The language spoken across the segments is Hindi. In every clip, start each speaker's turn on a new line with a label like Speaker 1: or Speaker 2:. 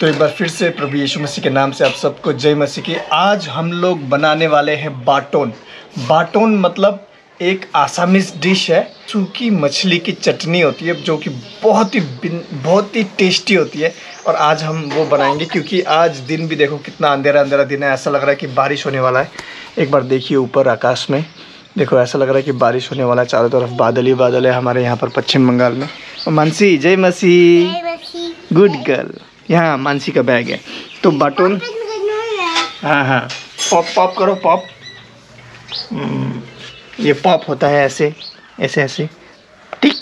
Speaker 1: तो एक बार फिर से प्रभु यीशु मसीह के नाम से आप सबको जय मसीह की। आज हम लोग बनाने वाले हैं बाटोन। बाटोन मतलब एक आसामीज डिश है सूखी मछली की चटनी होती है जो कि बहुत ही बिन- बहुत ही टेस्टी होती है और आज हम वो बनाएँगे क्योंकि आज दिन भी देखो कितना अंधेरा अंधेरा दिन है ऐसा लग रहा है कि बारिश होने वाला है। एक बार देखिए ऊपर आकाश में देखो ऐसा लग रहा है कि बारिश होने वाला है चारों तरफ़ बादल ही बादल है हमारे यहाँ पर पश्चिम बंगाल में। मानसी जय मसीह। Good girl. यहाँ मानसी का बैग है। तो बाटोन हाँ हाँ पॉप पॉप करो पॉप हम्म, ये पॉप होता है ऐसे ऐसे ऐसे। टिक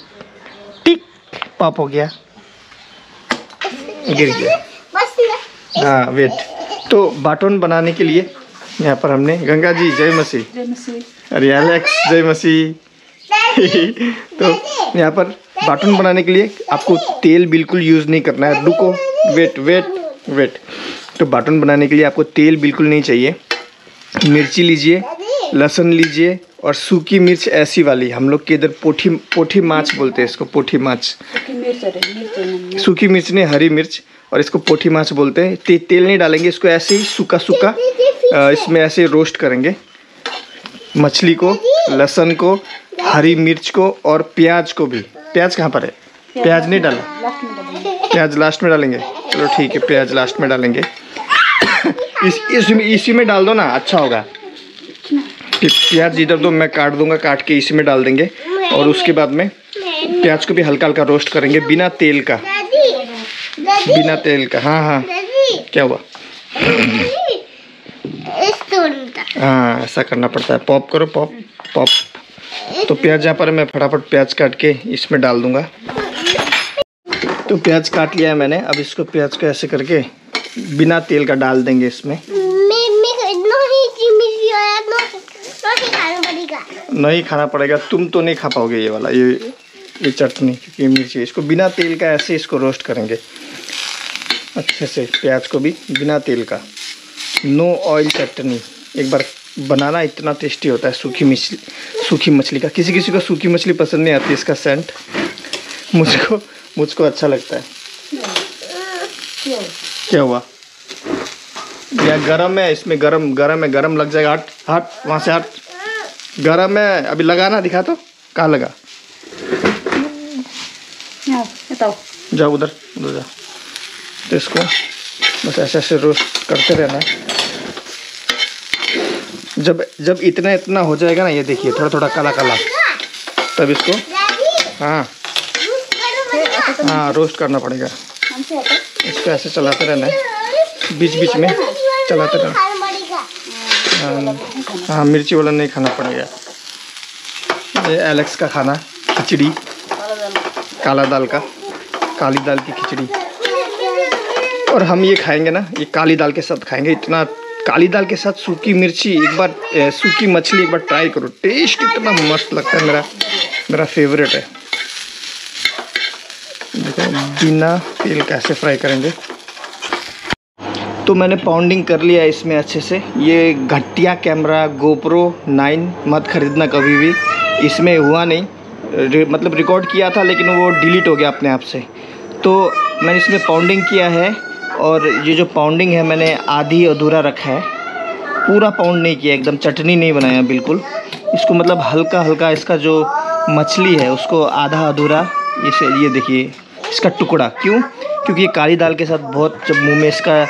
Speaker 1: टिक पॉप हो गया। गिर गया। हाँ। वेट तो बाटोन बनाने के लिए यहाँ पर हमने गंगा जी जय मसीह।
Speaker 2: जय मसीह।
Speaker 1: अरे एलेक्स जय मसीह। तो यहाँ पर बाटन बनाने के लिए आपको तेल बिल्कुल यूज़ नहीं करना है। रुको वेट वेट वेट तो बाटन बनाने के लिए आपको तेल बिल्कुल नहीं चाहिए। मिर्ची लीजिए लहसुन लीजिए और सूखी मिर्च ऐसी वाली। हम लोग के इधर पोठी पोठी माछ बोलते हैं इसको पोठी माछ।
Speaker 2: सूखी मिर्च
Speaker 1: सूखी मिर्च नहीं हरी मिर्च और इसको पोठी माछ बोलते हैं। ते, तेल नहीं डालेंगे इसको ऐसे ही सूखा सूखा इसमें ऐसे रोस्ट करेंगे। मछली को लहसुन को हरी मिर्च को और प्याज को भी। प्याज कहाँ पर है? प्याज नहीं डाला प्याज लास्ट में डालेंगे। चलो ठीक है प्याज लास्ट में डालेंगे। इस इसमें इसी में डाल दो ना अच्छा होगा। प्याज इधर दो मैं काट दूँगा काट के इसी में डाल देंगे। और उसके बाद में प्याज को भी हल्का हल्का रोस्ट करेंगे बिना तेल का। बिना तेल का हाँ हाँ। क्या हुआ? हाँ ऐसा करना पड़ता है। पॉप करो पॉप पॉप तो प्याज यहाँ पर मैं फटाफट प्याज काट के इसमें डाल दूँगा। तो प्याज काट लिया है मैंने अब इसको प्याज को ऐसे करके बिना तेल का डाल देंगे इसमें। नहीं खाना पड़ेगा। तुम तो नहीं खा पाओगे ये वाला ये ये चटनी क्योंकि मिर्ची इसको बिना तेल का ऐसे इसको रोस्ट करेंगे। अच्छे से प्याज को भी बिना तेल का। No oil chutney. एक बार बनाना इतना टेस्टी होता है सूखी मछली सूखी मछली का। किसी किसी को सूखी मछली पसंद नहीं आती इसका सेंट मुझको मुझको अच्छा लगता है। क्या हुआ? या गरम है इसमें गरम गरम है गरम लग जाएगा। हट हट वहाँ से हट गरम है अभी लगाना दिखा तो कहाँ लगा?
Speaker 2: बताओ।
Speaker 1: जाओ उधर उधर जाओ। तो इसको बस ऐसे ऐसे रोस्ट करते रहना। है जब जब इतना इतना हो जाएगा ना ये देखिए थोड़ा थोड़ा काला काला। तब इसको हाँ। हाँ रोस्ट करना पड़ेगा। इसको ऐसे चलाते रहना। है बीच बीच में चलाते रहना। हाँ, हाँ मिर्ची वाला नहीं खाना पड़ेगा। ये एलेक्स का खाना खिचड़ी। काला दाल का काली दाल की खिचड़ी। और हम ये खाएँगे ना ये काली दाल के साथ खाएँगे। इतना काली दाल के साथ सूखी मिर्ची एक बार सूखी मछली एक बार ट्राई करो। टेस्ट इतना मस्त लगता है मेरा मेरा फेवरेट है। देखो बिना तेल कैसे फ्राई करेंगे? तो मैंने पाउंडिंग कर लिया इसमें अच्छे से। ये घटिया कैमरा गोप्रो नाइन मत खरीदना कभी भी। इसमें हुआ नहीं। रि, मतलब रिकॉर्ड किया था लेकिन वो डिलीट हो गया अपने आप से। तो मैंने इसमें पाउंडिंग किया है। और ये जो पाउंडिंग है मैंने आधी अधूरा रखा है। पूरा पाउंड नहीं किया एकदम चटनी नहीं बनाया बिल्कुल। इसको मतलब हल्का हल्का इसका जो मछली है उसको आधा अधूरा इसे ये देखिए इसका टुकड़ा। क्यों? क्योंकि ये काली दाल के साथ बहुत जब मुँह में इसका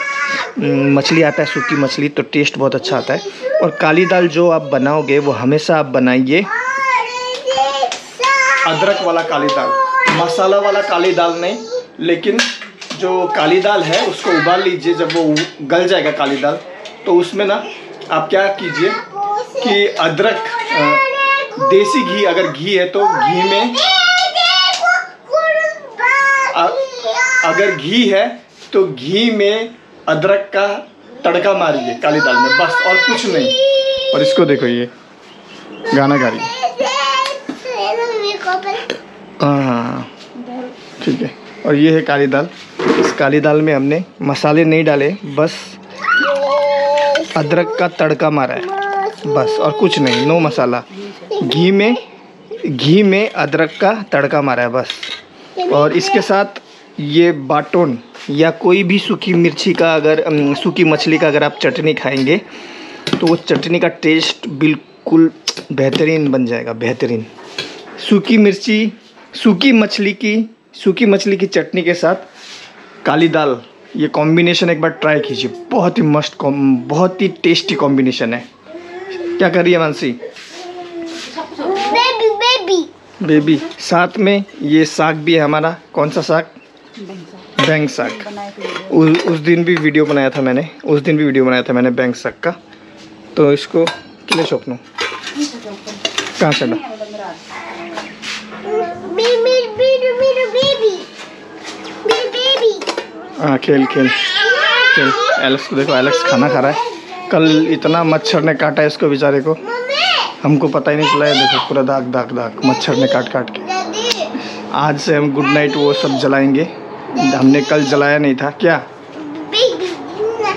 Speaker 1: हम्म, मछली आता है सूखी मछली तो टेस्ट बहुत अच्छा आता है। और काली दाल जो आप बनाओगे वो हमेशा आप बनाइए। अदरक वाला काली दाल मसाला वाला काली दाल नहीं लेकिन जो काली दाल है, उसको उबाल लीजिए जब वो गल जाएगा काली दाल। तो उसमें ना आप क्या कीजिए कि अदरक देसी घी अगर घी है तो घी में अगर घी है तो घी में अदरक का तड़का मारिए काली दाल में, बस और कुछ नहीं। और इसको देखो ये, गाना गा रही है हाँ। ठीक है। और ये है काली दाल। इस काली दाल में हमने मसाले नहीं डाले, बस अदरक का तड़का मारा है। बस, और कुछ नहीं, नो मसाला। घी में घी में अदरक का तड़का मारा है, बस। और इसके साथ ये बाटोन या कोई भी सूखी मिर्ची का अगर सूखी मछली का अगर आप चटनी खाएँगे तो वो चटनी का टेस्ट बिल्कुल बेहतरीन बन जाएगा, बेहतरीन। सूखी मिर्ची, सूखी मछली की, सूखी मछली की चटनी के साथ काली दाल ये कॉम्बिनेशन एक बार ट्राई कीजिए। बहुत ही मस्त कॉम बहुत ही टेस्टी कॉम्बिनेशन है। क्या कर रही है मानसी?
Speaker 3: बेबी बेबी
Speaker 1: बेबी साथ में ये साग भी है हमारा। कौन सा साग?
Speaker 2: बैंक
Speaker 1: साग। उस उस दिन भी वीडियो बनाया था मैंने। उस दिन भी वीडियो बनाया था मैंने बैंक साग का। तो इसको किले लूँ कहाँ से हाँ खेल खेल। खेल। एलेक्स को देखो, एलेक्स खाना खा रहा है। कल इतना मच्छर ने काटा है इसको बेचारे को। हमको पता ही नहीं चला है, देखो, पूरा दाग दाग दाग। मच्छर ने काट काट के। आज से हम गुड नाइट वो सब जलाएँगे। हमने कल जलाया नहीं था, क्या?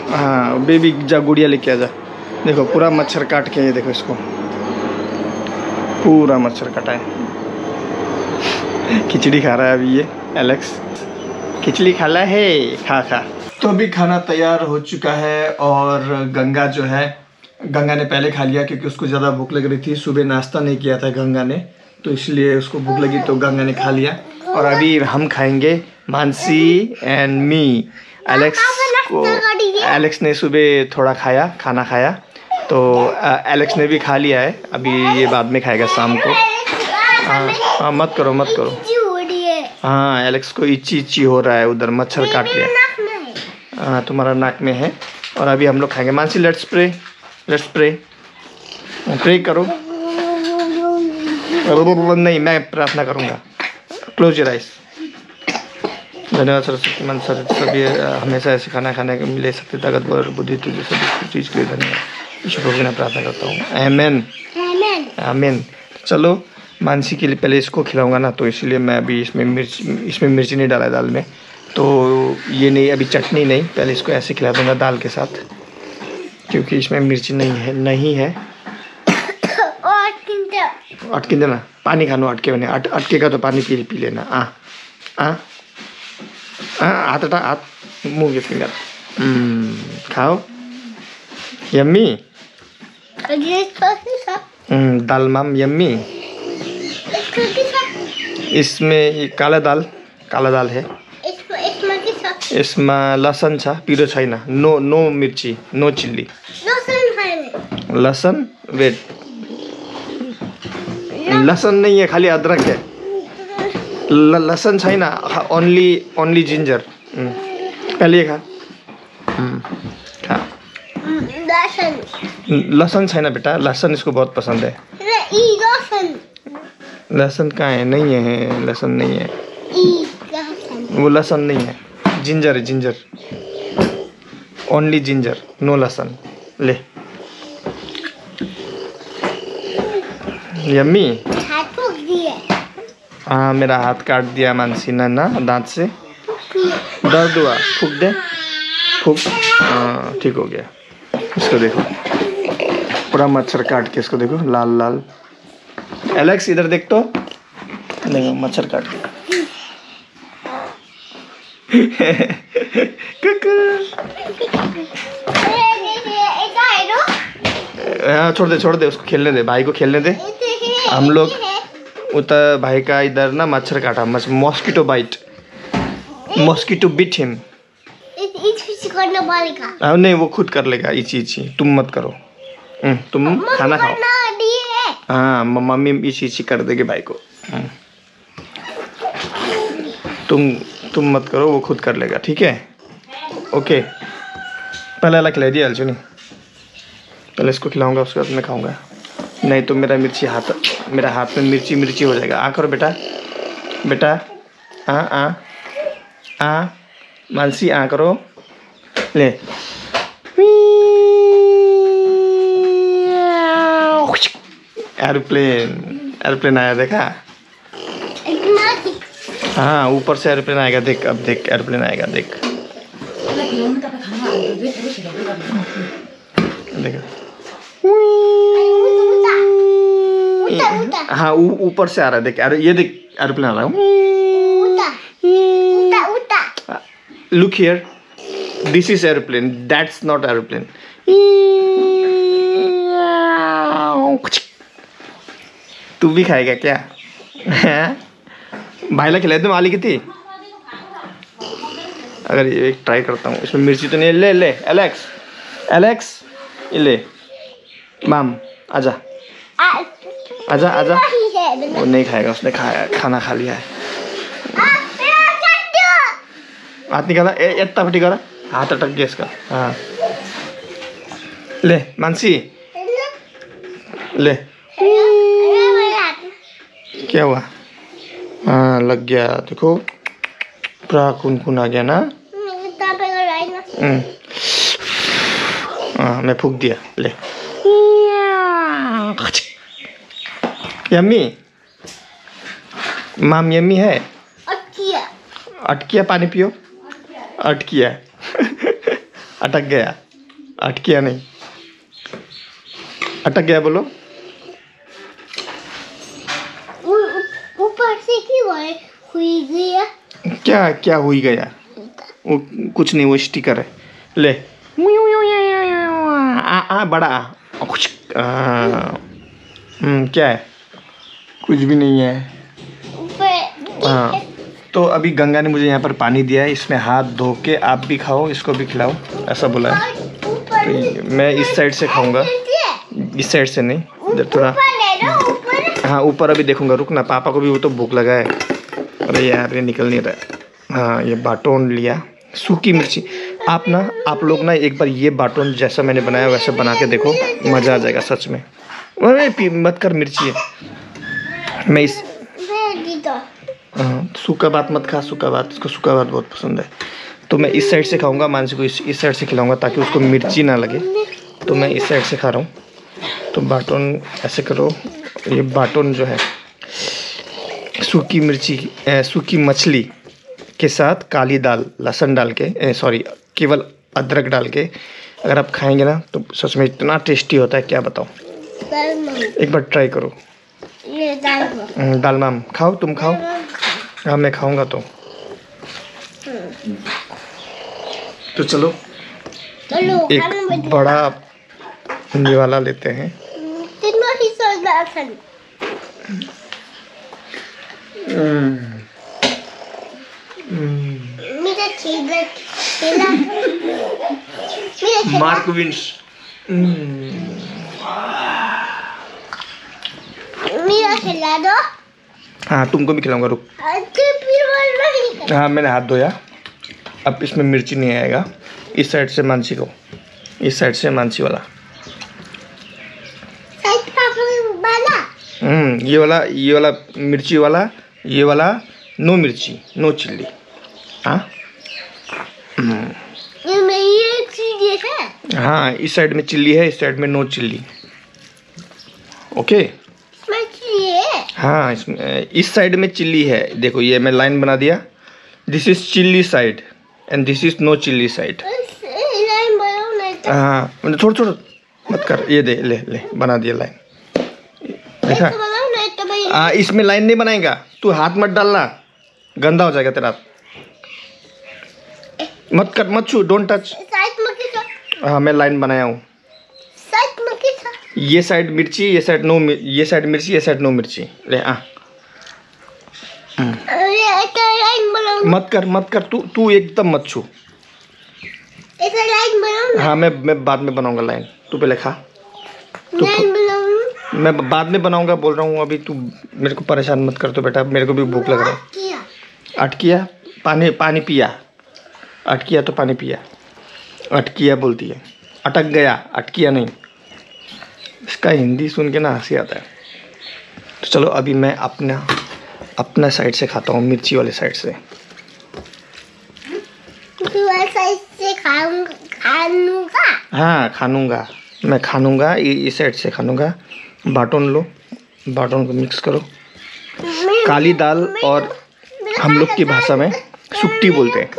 Speaker 1: हाँ बेबी जा गुड़िया लेके आ जा। देखो, पूरा मच्छर काट के ये देखो इसको। पूरा मच्छर काटा है। खिचड़ी खा रहा है अभी ये, एलेक्स। खिचड़ी खा ला है? खा खा। तो अभी खाना तैयार हो चुका है और गंगा जो है गंगा ने पहले खा लिया क्योंकि उसको ज़्यादा भूख लग रही थी। सुबह नाश्ता नहीं किया था गंगा ने तो इसलिए उसको भूख लगी तो गंगा ने खा लिया। और अभी हम खाएँगे मानसी एंड मी एलेक्स को एलेक्स ने सुबह थोड़ा खाया खाना खाया। तो एलेक्स ने भी खा लिया है। अभी ये बाद में खाएगा शाम को। हाँ हाँ मत करो मत करो।
Speaker 3: है
Speaker 1: एलेक्स को इची इची हो रहा है उधर मच्छर काट लिया।
Speaker 3: में। है
Speaker 1: तुम्हारा नाक में है। और अभी हम लोग खाएँगे। Mansi let's pray let's pray pray करो। नहीं मैं प्रार्थना करूँगा। क्लोज योर आइस धन्यवाद सरस्वती मन सर सभी हमेशा ऐसे खाना खाने के मिले सकते ताकतवर और बुद्धि तुझे सभी चीज़ के लिए धन्यवाद। ईश्वर को प्रार्थना करता हूँ। एमेन
Speaker 3: आमीन
Speaker 1: चलो। मानसी के लिए पहले इसको खिलाऊँगा ना तो इसलिए मैं अभी इसमें मिर्च इसमें मिर्ची नहीं डाला दाल में। तो ये नहीं अभी चटनी नहीं पहले इसको ऐसे खिला दूँगा दाल के साथ क्योंकि इसमें मिर्ची नहीं है नहीं है। अटके देना पानी खानु अटके भने अट अटकेका तो पानी पी पी लेना। आ आ आ हात हटा हात मूव your finger हम्म, खाओ। यम्मी।
Speaker 3: ये
Speaker 1: हम्म, दाल माम यम्मी। इसमें काला दाल काला दाल है।
Speaker 3: इसमें
Speaker 1: यसमा लसन छ पिरो छैन no no mirchi no chilli.
Speaker 3: लहसुन
Speaker 1: लसन वेट लसन नहीं है खाली अदरक है। ल, लसन छैन ओन्ली ओन्ली जिन्जर हम्म, पहले खा। हम्म, खा।
Speaker 3: लहसुन।
Speaker 1: लसन छैन बेटा लसन इसको बहुत पसंद है।
Speaker 3: लहसुन
Speaker 1: कहाँ है? नहीं है, लहसन नहीं है। वो लहसन नहीं है। जिंजर है, जिंजर। ओनली जिंजर नो लहसन। ले। यम्मी। हाँ मेरा हाथ काट दिया मानसी ने ना, दांत से। दर्द हुआ। फूक दे। फूक। हाँ ठीक हो गया। इसको देखो। पूरा मच्छर काट के इसको देखो। लाल लाल। एलेक्स इधर देख तो। देखो मच्छर काट। के हाँ छोड़ दे छोड़ दे उसको खेलने दे भाई को खेलने दे। हम लोग उतर भाई का इधर ना मच्छर काटा mosquito bite mosquito bit him हाँ नहीं वो खुद कर लेगा इची इची। तुम मत करो। हम्म, तुम खाना खाओ। हाँ मम्मी इसी इची कर देगी भाई को। हम्म। तुम तुम मत करो, वो खुद कर लेगा, ठीक है? ओके। पहले अलग खिला दिया, अलचू नहीं पहले इसको खिलाऊँगा, उसके बाद मैं खाऊँगा। नहीं तो मेरा मिर्ची हाथ, मेरा हाथ में मिर्ची मिर्ची हो जाएगा। आ करो बेटा बेटा आ आ आ मानसी आ करो ले। एरोप्लेन एरोप्लेन आया देखा?
Speaker 3: हाँ
Speaker 1: ऊपर से एरोप्लेन आएगा देख अब देख एरोप्लेन आएगा देख। देखो? हाँ ऊपर से आ रहा है देख ये देख एरोप्लेन आ रहा है। Look here this is aeroplane that's not aeroplane तू भी खाएगा क्या? हैं? भाईला खिला दूँ आली कितनी? अगर ये एक ट्राई करता हूँ, इसमें मिर्ची तो नहीं ले ले एलेक्स एलेक्स ले। माम, आजा। आजा आजा। वो नहीं खाएगा, उसने खाया खाना खा लिया है। हाथ निकाला। ए इतना फटी करा। हाथ अटक गया इसका। हाँ। ले, मानसी। ले। क्या हुआ? हाँ लग गया। देखो पूरा खून आ गया ना? हम्म। हाँ मैं फूक दिया। ले। यम्मी। माम यम्मी है? अटकिया। अटकिया पानी पियो। अटकिया। अटक गया। अटकिया नहीं। अटक गया बोलो।
Speaker 3: ऊपर से क्यों आए? हुई गया
Speaker 1: क्या क्या हुई गया? वो कुछ नहीं वो स्टिकर है। ले। आ आ बड़ा। आ कुछ आ, हम्म क्या है? कुछ भी नहीं है। हाँ। तो अभी गंगा ने मुझे यहाँ पर पानी दिया है। इसमें हाथ धो के आप भी खाओ इसको भी खिलाओ। ऐसा बोला है। तो मैं इस साइड से खाऊँगा। इस साइड से नहीं इधर थोड़ा हाँ ऊपर अभी देखूँगा, रुक ना, पापा को भी वो तो भूख लगा है। अरे यार, ये निकल नहीं रहा हाँ। ये बाटोन लिया। सूखी मिर्ची। आप ना, आप लोग ना एक बार ये बाटोन जैसा मैंने बनाया, वैसा बना के देखो, मज़ा आ जाएगा सच में। अरे मत कर मिर्ची है मैं इस हाँ सूखा भात मत खा, सूखा भात। उसको सूखा भात बहुत पसंद है। तो मैं इस साइड से खाऊँगा, मानसी को इस इस साइड से खिलाऊँगा, ताकि उसको मिर्ची ना लगे। तो मैं इस साइड से खा रहा हूँ। तो बाटोन ऐसे करो। ये बाटोन जो है सूखी मिर्ची सूखी मछली के साथ काली दाल लहसुन डाल के सॉरी केवल अदरक डाल के अगर आप खाएँगे ना तो सच में इतना टेस्टी होता है क्या बताओ एक बार ट्राई करो।
Speaker 3: ये दाल
Speaker 1: माम। खाओ तुम खाओ। हाँ मैं खाऊँगा तो। तो चलो
Speaker 3: चलो
Speaker 1: एक बड़ा वाला लेते हैं।
Speaker 3: दाल मेरा चीज़ खेला मेरा खेला मेरा दो।
Speaker 1: हाँ तुमको भी खिलाऊँगा रुक। हाँ मैंने हाथ धोया। अब इसमें मिर्ची नहीं आएगा। इस साइड से मानसी को। इस साइड से मानसी वाला
Speaker 3: साइड पापा वाला
Speaker 1: हम्म ये वाला ये वाला मिर्ची वाला ये वाला नो मिर्ची नो चिल्ली। हाँ?
Speaker 3: चीज़ है
Speaker 1: हाँ इस साइड में चिल्ली है इस साइड में नो चिल्ली। ओके?
Speaker 3: हाँ?
Speaker 1: इसमें इस साइड में चिल्ली है। देखो ये मैं लाइन बना दिया। This is chilli side and this is no chilli side हाँ मतलब थोड़ा थोड़ा मत कर ये दे ले ले बना दिया लाइन।
Speaker 3: ऐसे। तो
Speaker 1: हाँ इसमें लाइन नहीं बनाएगा। तू हाथ मत डालना। गंदा हो जाएगा तेरा। मत कर मत छू डोंट टच हाँ मैं लाइन बनाया हूँ। ये साइड मिर्ची ये साइड नो ये साइड मिर्ची ये साइड नो मिर्ची। ले
Speaker 3: बनाओ
Speaker 1: मत कर मत कर तू तू एकदम मत छू। हाँ मैं मैं बाद में बनाऊँगा लाइन। तू पहले खा।
Speaker 3: बनाओ
Speaker 1: मैं बाद में बनाऊँगा बोल रहा हूँ अभी तू मेरे को परेशान मत कर तो बेटा मेरे को भी भूख लग रहा है। अटकिया। पानी पानी पिया। अटकिया तो पानी पिया। अटकिया बोलती है। अटक गया अटकिया नहीं। इसका हिंदी सुन के ना हँसी आता है। तो चलो अभी मैं अपना अपना साइड से खाता हूँ मिर्ची वाले साइड से।
Speaker 3: खाऊँगा खाऊँगा
Speaker 1: हाँ खानूँगा मैं खानूँगा इस साइड से खानूँगा बाटोन लो बाटोन को मिक्स करो। काली दाल और हम लोग की भाषा में सुट्टी बोलते हैं।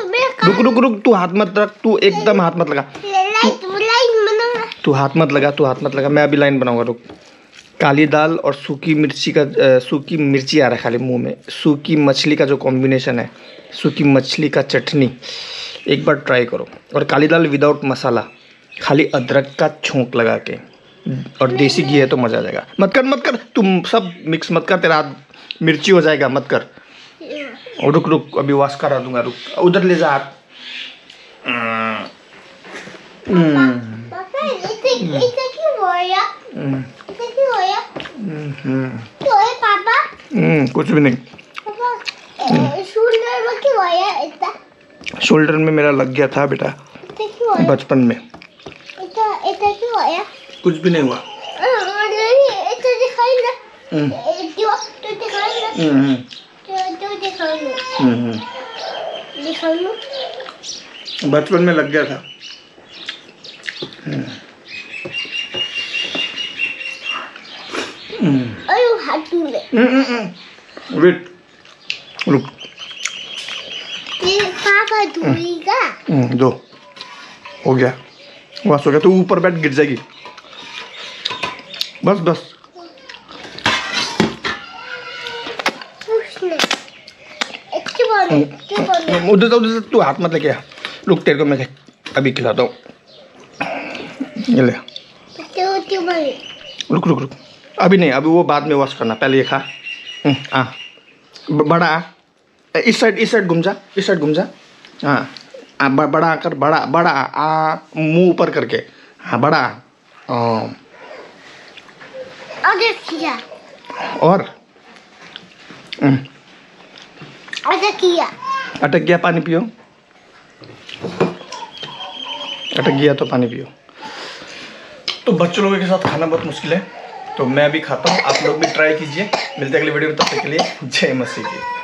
Speaker 1: रुक रुक रुक तू हाथ मत रख तू एकदम हाथ मत लगा। तू हाथ मत लगा तू हाथ मत लगा मैं अभी लाइन बनाऊँगा रुक। काली दाल और सूखी मिर्ची का सूखी मिर्ची आ रहा है खाली मुँह में। सूखी मछली का जो कॉम्बिनेशन है सूखी मछली का चटनी एक बार ट्राई करो। और काली दाल विदाउट मसाला खाली अदरक का छोंक लगा के। और देसी घी है तो मज़ा आ जाएगा। मत कर मत कर। तुम सब मिक्स मत कर तेरा हाथ मिर्ची हो जाएगा मत कर। और रुक रुक अभी वॉश करा दूँगा रुक। उधर ले जा। हम्म, कुछ भी नहीं।
Speaker 3: शोल्डर में
Speaker 1: मेरा लग गया था बेटा बचपन में। कुछ भी नहीं हुआ। हम्म, हम्म, हम्म, हम्म। बचपन में लग गया था।
Speaker 3: हाथ
Speaker 1: वेट रुक।
Speaker 3: पापा
Speaker 1: हम्म, दो। हो गया। बस हो गया तो ऊपर बैठ गिर जाएगी। बस बस। उधर से उधर से तू हाथ मत लेके रुक तेरे को मैं अभी खिलाता हूँ। ये ले। रुक रुक रुक। अभी नहीं अभी वो बाद में वॉश करना। पहले ये खा। हाँ बड़ा इस साइड इस साइड घूम जा इस साइड घूम जा। हाँ बड़ा कर बड़ा बड़ा आ मुँह ऊपर करके। हाँ बड़ा
Speaker 3: किया
Speaker 1: और?
Speaker 3: अटक गया
Speaker 1: अटक गया पानी पियो। अटक गया तो पानी पियो। तो बच्चों लोगों के साथ खाना बहुत मुश्किल है। तो मैं भी खाता हूँ। आप लोग भी ट्राई कीजिए। मिलते हैं अगली वीडियो में तब तक के लिए जय मसीह। की